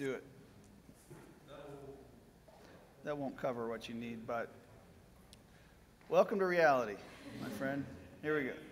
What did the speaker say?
do it. That won't cover what you need, but welcome to reality, my friend. Here we go.